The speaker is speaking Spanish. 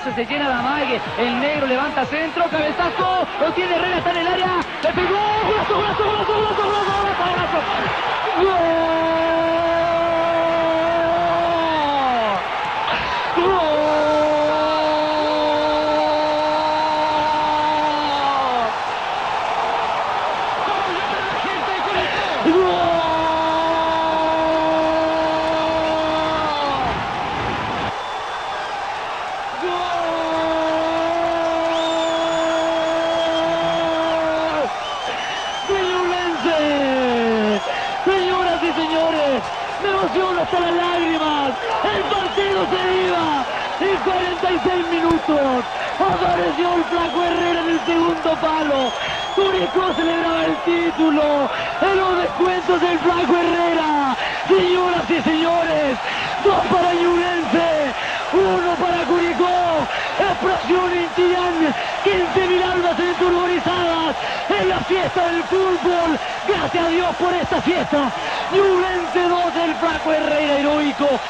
se llena la mague, el negro levanta centro, cabezazo, lo tiene Herrera, está en el área, pegó. ¡Peñulense! Señoras y señores, me emociono hasta las lágrimas. El partido se iba en 46 minutos. Apareció el flaco Herrera en el segundo palo. Curicó celebraba el título. En los descuentos del flaco Herrera. Señoras y señores, dos para Ñublense, uno para Curicó. Explosión en Chillán, 15.000 almas enturborizadas en la fiesta del fútbol. Gracias a Dios por esta fiesta. Ñublense 2 del flaco Herrera heroico.